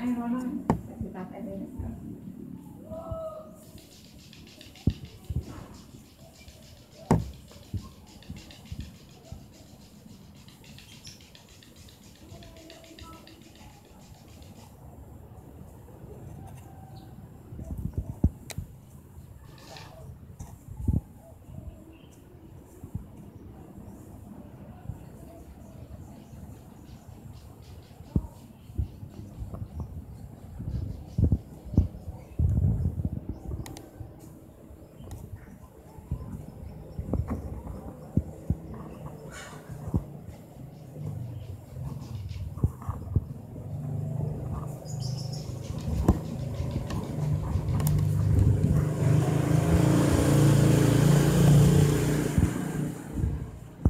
ให้ร้อนแ